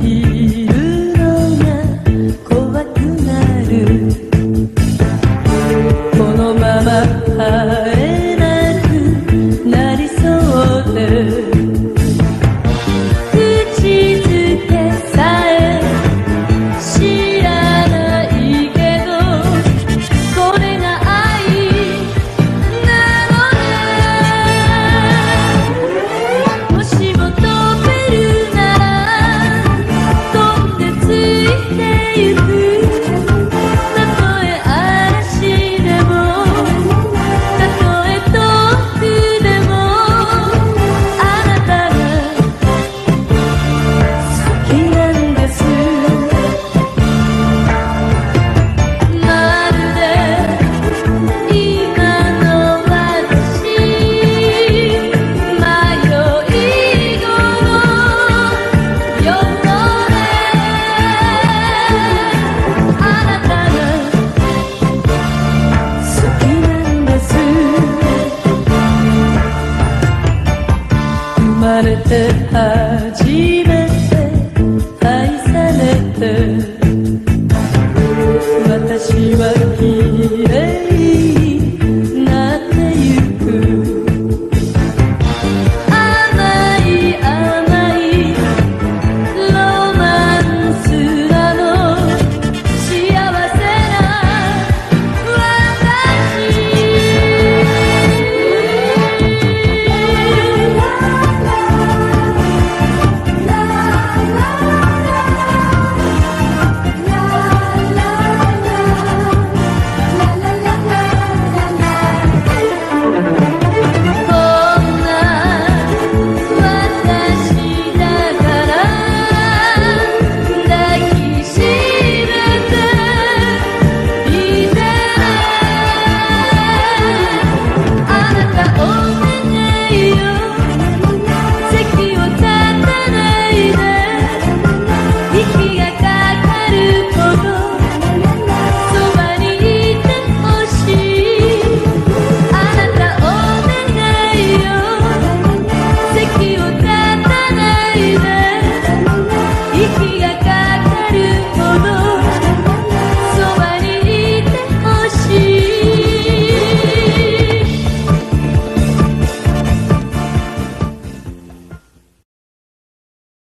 一れて初めて愛されて